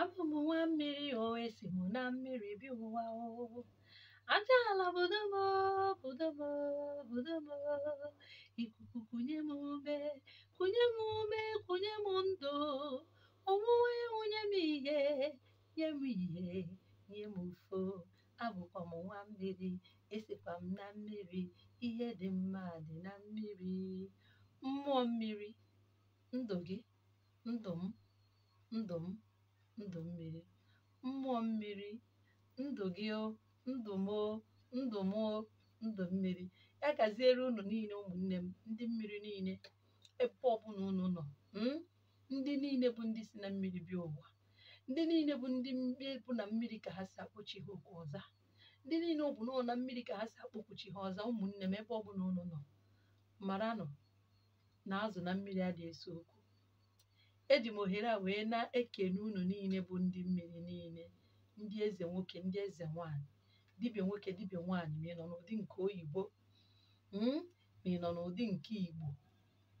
abụ m nwa mmiri o esi na mmiri bịa ụwa aja ala budomo budomo budomo ikuku kunye m ume kunye m ume kunye m ndụ. Onwuwe nwunye m ihe nye m ihe nye m ufo abụkwa m nwa mmiri esikwa m na mmiri. Ihe dị mma dị na mmiri. Mmụọ mmiri ndụ gị ndụ m ndụ m. ndụ mmiri mmụọ mmiri ndụ gị ndụ m o ndụ m o ndụ mmiri. Ya gaziere unu niile ụmụnne m ndị mmiri niile ebe ọbụla unu nọ mm? ndị niile bụ ndị si na mmiri bịa ụwa. Ndị niile bụ ndị bụ na mmiri ka ha si akpọchi ha okwu ọza. Ndị niile ọ bụ nọ na mmiri ka ha si akpọkwuchi ha ọza ụmụnne m ebe ọbụla unu nọ maranụ na azụ na mmiri adịghị eso okwu eji m ohere a wee na-ekene unu niile bụ ndị mmiri niile ndị eze nwoke ndị eze nwanyị dibịa nwoke dibịa nwanyị ma ị nọ n'ụdị nke oyibo mm? ma ị nọ n'ụdị nke igbo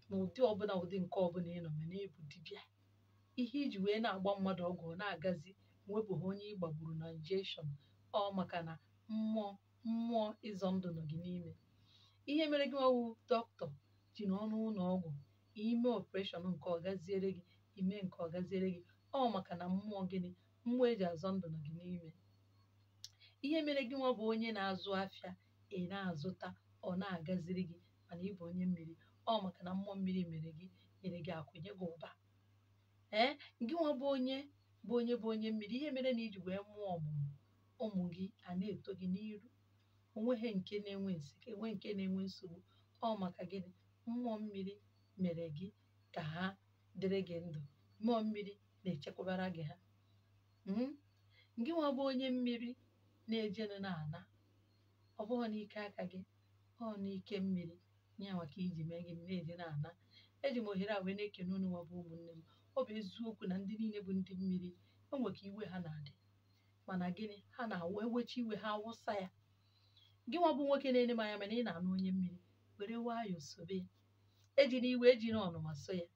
n'ụdị ọbụla ụdị nke ọbụla ị nọ ma na-ebu dibịa ihe iji wee na-agba mmadụ ọgwụ ọ na-agazi nwebụghị onye ị gbagburu na injection ọ maka na mmụọ mmụọ ịzọ ndụ nọ gị n'ime ihe mere gị nwawu dọkịta ji n'ọnụ ụlọ ọgwụ ime operation nke ọgaziere gị ime nke ọgaziere gị ọ maka na mmụọ gịnị mmụọ eji azọ ndụ nọ gị n'ime. Ihe mere gị nwa bụ onye na-azụ afịa ị na-azụta ọ na-agaziri gị mana ị bụ onye mmiri ọ maka na mmụọ mmiri mere gị nyere gị akụ nye gị ụba. Ee gị nwa bụ onye bụ onye bụ onye mmiri ihe mere na iji wee mụọ ọmụmụ ụmụ gị a na-eto gị n'iru o nweghị nke na-enwe enwe nke na-enwe nsogbu ọ maka gịnị? Mmụọ mmiri mere gị ka ha dịrị gị ndụ. Mmụọ mmiri na-echekwabara gị ha. Mm? gị nwa bụ onye mmiri na-ejenụ na-ana ọ bụghị n'ike aka gị ọ n'ike mmiri. Ya maka iji mee gị na-eje na-ana eji m ohere a wee na-ekene unu nwa bụ ụmụnne m. Ọ bụ eziokwu na ndị niile bụ ndị mmiri enwe ka iwe ha na-adị. Mana gịnị? Ha na-awa ewecha iwe ha awụsa ya. Gị nwa bụ nwoke na-ene m anya mana ị na-anụ onye mmiri were nwayọọ sobe. Ya ejina iwe ejina ọnụma so ya.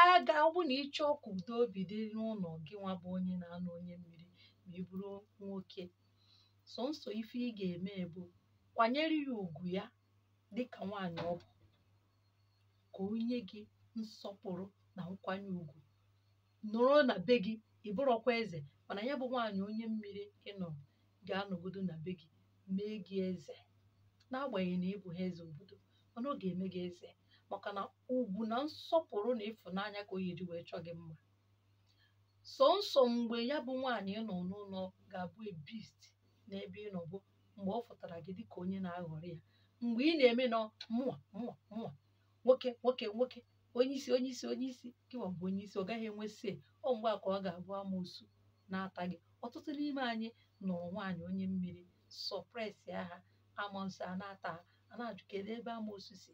A ga ọ bụ na ịchọọ ka udo obi dị n'ụlọ gị nwa bụ onye na-anụ onye mmiri ma ị bụrụ nwoke sọnsọ ife ị ga-eme bụ kwanyere ya ugwu ya dịka nwaanyị ọ bụ ka o nye gị nsọpụrụ na nkwanye ugwu nọrọ na be gị ị bụrọkwa eze mana ya bụ nwaanyị onye mmiri ịnọ ga-anọgodo na be gị mee gị eze. N'agbanyeghị na ị bụghị eze obodo mana ọ ga-eme gị eze. Maka na ugwu na nsọpụrụ na ịfụnanya ka o ji wee chọọ gị mma. Sọnsọ mgbe ya bụ nwaanyị nọ n'ụlọ ga-abụ ebist n'ebe ị nọ mgbe ọ fụtara gị dịka onye na-aghọrị ya. Mgbe ị na-eme nọ mụa mụa mụa nwoke nwoke nwoke onye isi onye isi onye isi. Gịwa bụ onye isi ọ gaghị enwe se ọ mgbe a ka ọ ga-abụ amoosu na-ata gị. Ọtụtụ n'ime anyị nụrụ nwaanyị onye mmiri sọpresi aha ama nsọ a na-ata a na-ajụ kedu ebe amoosu si.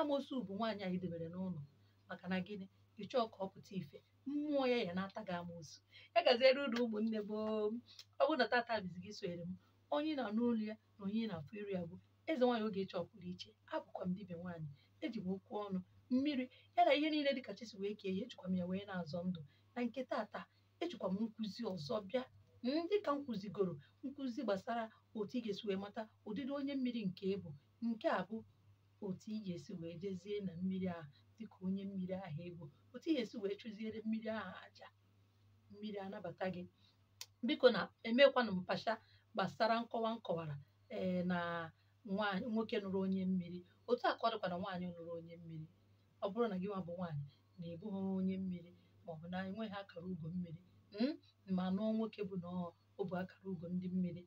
Amoosu bụ nwaanyị anyị debere n'ụlọ maka na gịnị? Ịchọọ ka ọ pụta ife mmụọ ya ya na-ata gị amoosu ya gaziere uru ụmụnne m ọ bụrụ na tata bizi gị sonyere m onye na-anụ olu ya na onye na-afụ iru ya bụ eze nwaanyị oge ịchọ pụrụ iche. Abụkwa m dibịa nwaanyị. Eji m okwu ọnụ mmiri ya na ihe niile dịka chisi wee kee ya ejikwa m ya wee na-azọ ndụ. Na nke tata ejikwa m nkụzi ọzọ bịa. Dịka m kụzigoro nkụzi gbasara otu ị ga-esi wee mata ụdịdị onye mmiri nke ịbụ nke a bụ otu ị ga-esi wee jezie na mmiri ahụ dịka onye mmiri ahụ ịbụ otu ị ga-esi wee chụziere mmiri ahụ aja mmiri anabata gị. Biko na emekwana mpasha gbasara nkọwa nkọwara ee na nwaanyị nwoke nụrụ onye mmiri. Otu a ka na nwaanyị nụrụ onye mmiri. Ọ bụrụ na gị nwa bụ nwaanyị na-ebughị onye mmiri maọbụ na enweghị akara ugo mmiri ma nụọ nwoke bụ na ọ bụ akara ugo ndị mmiri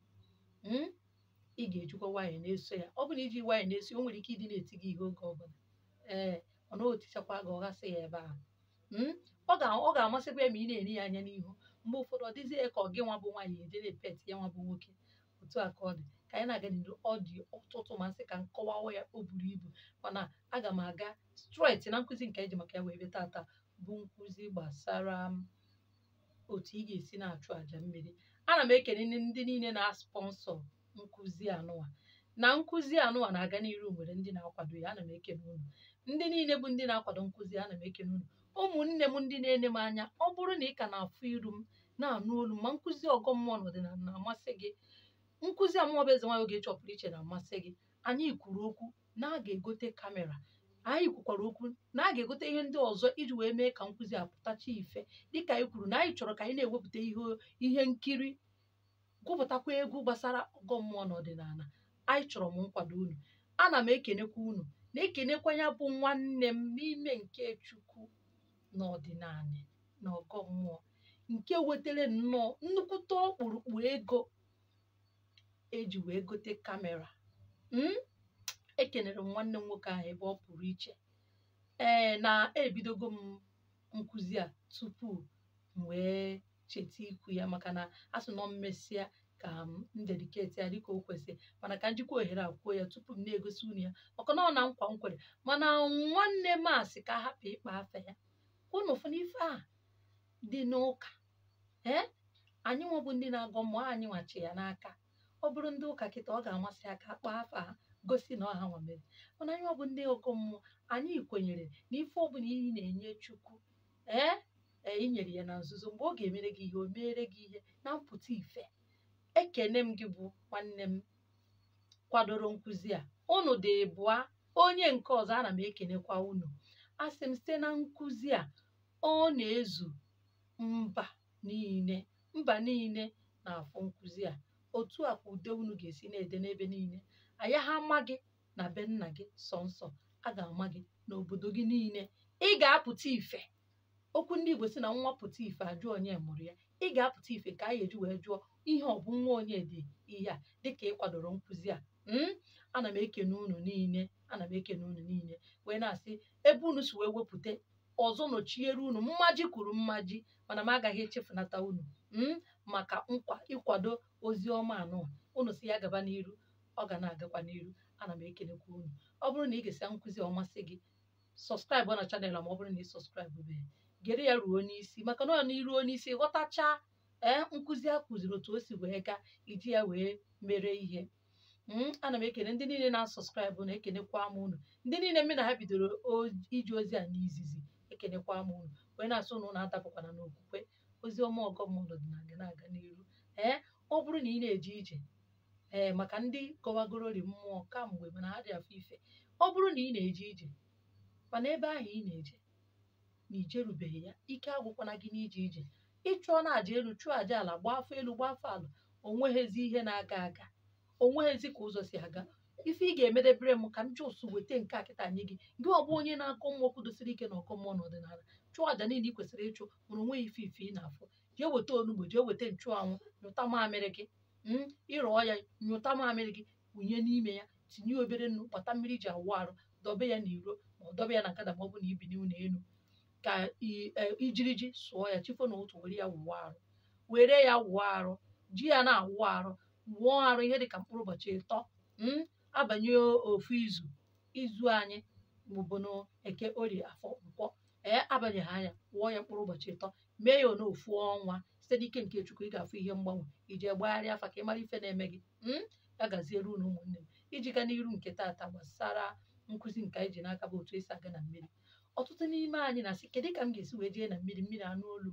ị ga-ejikwa nwaanyị na-eso ya. Ọ bụ na iji nwaanyị na-eso o nwere ike ịdị na-eti gị ihe oge ọbụla. Ee mana o tichakwa gị ọ gasị ya ebe ahụ. Ọ ga-amasịkwa ya ma ị na-eri ya anya n'ihu. Mgbe ụfọdụ ọ dịzie ka ọ gị nwa bụ nwaanyị ejere pet ya nwa bụ nwoke. Otu a ka ọ dị. Ka anyị na-aga n'ihu ọ dị ọtụtụ masị ka nkọwawa ya o buru ibu. Mana aga m aga straight na nkụzi nke eji maka ya wee bịa tata bụ nkụzi gbasara otu ị ga-esi na-achụ àjà mmiri. Ana m ekele ndị niile na-sponsọ nkụzi anụwa na nkụzi anụwa na-aga n'iru nwere ndị na-akwado ya ana m ekele unu. Ndị niile bụ ndị na-akwado nkụzi ana m ekele unu. Ụmụnne m ndị na-ene m anya ọ bụrụ na ị ka na-afụ iru m na-anụ olu ma nkụzi ọgọ mmụọ na ọdịnala na-amasị gị nkụzi amụọbụ eze nwaanyị oge chọpụrụ iche na-amasị gị anyị kwuru okwu na a ga-egote kamera anyị kwukwara okwu na a ga-egote ihe ndị ọzọ iji wee mee ka nkụzi a pụtacha ife. Dịka anyị kwuru na anyị chọrọ ka anyị na-ewepụta ihe nkiri gụpụtakwa egwu gbasara ọgọ mmụọ na ọdịnala anyị chọrọ m nkwado unu. Ana m ekenekwa unu na-ekenekwa ya bụ nwanne m n'ime nke chukwu na ọdịnala na ọgọ mmụọ nke wetara nnọọ nnukwute ọkpụrụkpụ ego eji wee gote kamera. Mm? ekenere m nwanne m nwoke ahụ ebe ọ pụrụ iche. Ee na ebidogo m nkụzi a tupu m wee cheta ikwu ya maka na asị nọ mmesịa ka m dediketi ya dịka o kwesịrị. Mana ka njikwa ohere a kwuo ya tupu m na-egosi unu ya maka na nkwa m kwere. Mana nwanne m asị ka hapụ ịkpa afa ya. Unu fụ n'ife a dị n'ụka. Ee? Anyị nwebụ ndị na-agọ mmụọ anyị nwachi ya n'aka. Ọ bụrụ ndị ụka kịta ọ ga-amasị aka akpa afa ha gosi na ọha nwa mere. Mana anyị ọ bụ ndị ọgọ mmụọ anyị kwenyere na ife ọbụla iyi na-enye chukwu ee? Ee inyere ya na nzuzo mgbe ọ ga-emere gị ihe o meere gị ihe na mpụta ife. Ekene m gị bụ nwanne m kwadoro nkụzi a. Unu dị bụa onye nke ọzọ ana m ekenekwa unu. Asị m site na nkụzi a ọ na-ezu mba niile mba niile na-afụ nkụzi a. Otu a ka ude unu ga-esi na-ede n'ebe niile. Ha ama gị na be nna gị sọ nsọ a ga-ama gị n'obodo gị niile. Ị ga-apụta ife. Okwu ndị Igbo si na nwa pụta ife ajụ onye mụrụ ya ị ga-apụta ife ka anyị eji wee jụọ ihe ọ bụ nwa onye dị ihe a dịka ị kwadoro nkụzi a. M ana m ekene unu niile ana m ekene unu niile. Wee na-asị ebe unu si wee wepụta ọzọ nọchiere unu mmaji kwuru mmaji mana m agaghị echefunata unu. M maka nkwa ịkwado ozi ọma anụ unu si ya gaba n'iru ọ ga na-agakwa n'iru ana m ekenekwa unu. Ọ bụrụ na ị ga-esi nkụzi ọmasị gị sọskraịbụ na chanel ma ọ bụrụ na ị sọskraịbụ beghị gere ya ruo n'isi maka na ọ na iruo n'isi ghọtachaa ee nkụzi a kụziri otu o si wee gaa iji ya wee mere ihe. Ana m ekene ndị niile na-asọskraịbụ na ekenekwa m unu. Ndị niile mme na ha bidoro iji ozi a n'izizi ekenekwa m unu. Wee na-asụ na ụnụ adapụkwana n'okwukwe ozi ọma ọgọm ọdịnala na-aga n'iru. Ee ọ bụrụ na ị na-eje ije ee maka ndị gọwagorori mmụọ kamgbe mana ha dị afọ ife. Ọ bụrụ na ị na-eje ije mana ebe ahụ ị na-eje na ijerubeghị ya ike agwụkwana gị n'ije ije. Ịchụọ na aja elu chụọ aja ala gbaa afọ elu gbaa afọ ala onweghezi ihe na-aga aga onweghezi ka ụzọ si aga. Ife ị ga-emedebere m ka m ji ụsụ weta nke a kịta nye gị. Gị ọ bụ onye na-akọ mmụọ kwudosiri ike na ọkọ mmụọ n'ọdịnala chụọ aja niile ị kwesịrị ịchụ nwere onwe ife ife ị na-afụ. Jee weta onugbo jee weta nchụanwụ nyụta mamịrị gị ịrọọ ya nyụta mamịrị gị wụnye n'ime ya tinye obere nnu gbata mmiri ji awụ arụ dobe ya n'iro ma ọ dobe ya na nkada ma na ibi n'ụlọ elu ka ijiriji sụọ ya chifo na ụtụ were ya wụwa arụ. Were ya wụọ arụ ji ya na-awụ arụ wụọ arụ ihe dịka mkpụrụ ụbọchị ịtọ abanye ofu izu izu anyị maọbụ na eke orie afọ nkwọ ee abanye ha anya wụọ ya mkpụrụ ụbọchị ịtọ mee ya n'ofu ọnwa site n'ike nke chukwu ị ga-afụ ihe mgbanwe iji gbagharịa afa ka ị mara ife na-eme gị ya gaziere unu ụmụnne m iji gaa n'iru nke taata gbasara nkụzi nke anyị ji n'aka bụ otu esi aga na mmiri. Ọtụtụ n'ime anyị na-asị kedu ka m ga-esi wee jee na mmiri? Mmiri anụ olu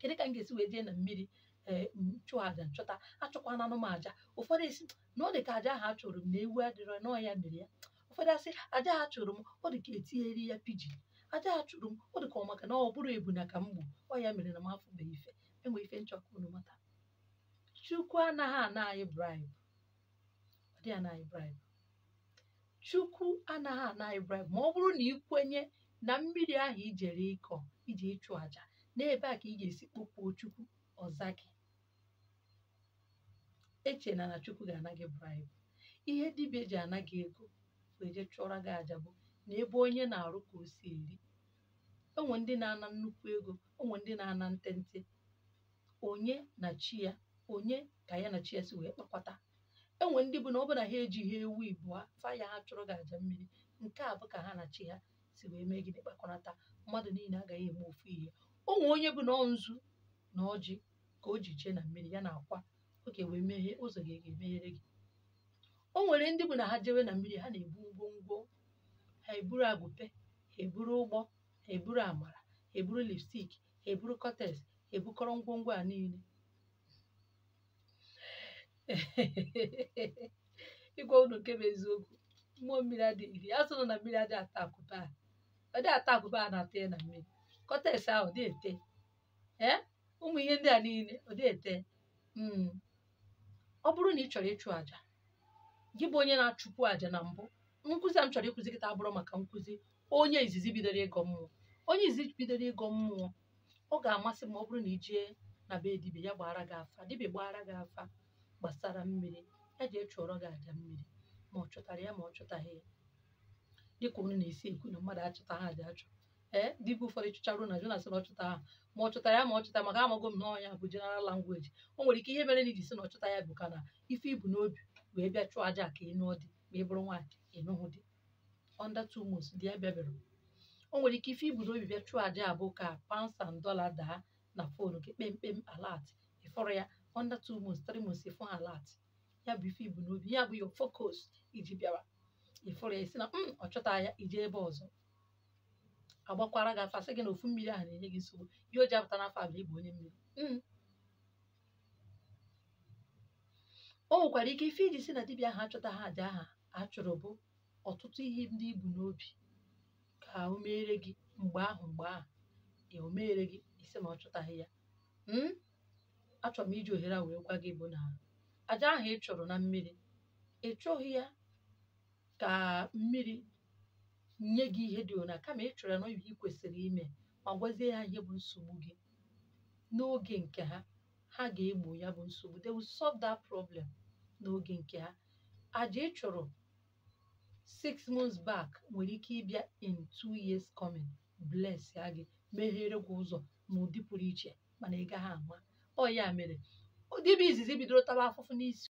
kedu ka m ga-esi wee jee na mmiri ee chụọ aja nchọta? Achọkwana anụ m aja ụfọdụ esi na ọ dị ka aja ahụ achụrụ m na ewu adịrọ nọọ ya mere ya. Ụfọdụ asị aja ha chụrụ m ọ dị ka etinyere ya pijin aja ha chụrụ m ọ dị ka ọ maka na ọ bụrụ ebuna ka m gbu ọ ya mere na m afụbeghị ife. Enwe ife nchọka unu mata. Chukwu anaghị ana anyị bribe. Ọ dịghị ana anyị chukwu anaghị ana bribe ma ọ bụrụ na ị kwenye na mmiri ahụ ijere ịkọ iji ịchụ aja n'ebe a ka ị ga-esi kpọkwuo chukwu ọza gị. Echena na chukwu ga-ana gị bribe. Ihe dibịa ji ana gị ego wee je chụọrọ gị aja bụ na ebe onye na-arụ ka o si eri. Onwe ndị na-ana nnukwu ego onwe ndị na-ana ntente onye na chi ya onye ka ya na chi ya si wee kpakwata enwe ndị bụ na ọ bụ na ha ejighị ewu ibụa faya ha chụrụ gị aja mmiri nke a bụ ka ha na chi ha si wee mee gịnị? Kpakọrọta. Mmadụ niile agaghị eme ofu ihe. Onwe onye bụ na nzu na ọjị ka o ji jee na mmiri ya na akwa oge wee meghee ụzọ ga ga-emeghere gị. O nwere ndị bụ na ha jewe na mmiri ha na-ebu ngwongwo ha eburu agụpe ha eburu ụgbọ ha eburu amara ha eburu lipstik ha eburu kọtes ebukọrọ ngwongwo a niile. ịgwa unu nke bụ eziokwu mmụọ mmiri adịghị iri. A sịrị na mmiri adịghị ata akụpe a. Ọ dị ata akụpe a na-ata ya na mmiri. Kọtes ahụ dị ete. Ee ụmụ ihe ndị a niile ọ dị ete. Mm. ọ bụrụ na ị chọrọ ịchụ àjà gị bụ onye na-achụpụ àjà na mbụ nkụzi a m chọrọ ịkụzi kịta abụrụ maka nkụzi onye izizi bidoro ịgọ mmụọ. Onye izizi bidoro ịgọ mmụọ ọ ga-amasị m ọ bụrụ na ị jee na be dibịa ya gbara gị afa dibịa gbara gị afa. Gbasara mmiri ya ji chụọrọ gị àjà mmiri ma ọ chọtara ya ma ọ chọtaghị dịka unu na-esi ekwu na mmadụ achọta ha àjà achọ. Ee dibịa ụfọdụ chụcharụ na Jonas na ọ ha ma ọ chọtara ya ma ọ chọta maka amago m na ọnya bụ general language. O nwere ike ihe mere na iji si na ọ ya bụ ka na ife ibu n'obi wee bịa chụọ aja ka ị nụọ dị ma ị bụrụ nwaanyị ịnụhụ dị under two dị ya bịabịara o nwere ike ife ibu n'obi bịa chụọ aja abụ ka and dollar daa na fon gị kpemkpem alat ịfọrọ ya under two months three months ịfụ ha alat ya bụ ife ibu n'obi ya bụ your focus iji bịara ịfọrọ ya isi na "Mm, ọ chọta ya ije ebe ọzọ agbakwara gị afa sị gị na ofu mmiri ahụ na-enye gị nsogbu ihe o ji apụta n'afọ a bụ ịbụ onye mmiri Mm. o nwekwara ike ife iji si na dibịa ahụ achọta ha aja aha a chụrụ bụ ọtụtụ ihe ndị ibu n'obi ka o meere gị mgbe ahụ mgbe ahụ ya o meere gị isi na ọ chọtaghị ya? Achọrọ m iji ohere a wee gwa gị bụ na aja ahụ ị chụrụ na mmiri ị chọghị ya ka mmiri nye gị ihe dị ona kama ị chọrọ ya na ihe ị kwesịrị ime ma gwazie ha ihe bụ nsogbu gị. N'oge nke ha ha ga-egbo ya bụ nsogbu. They will solve that problem n'oge nke ha. Aja ị chọrọ six months back nwere ike ịbịa in two years coming. Bless ya gị. Meghere gị ụzọ n'ụdị pụrụ iche mana ị gaghị ama. Ọ ya mere. Dibịa izizi bidoro taba afụfụ n'isi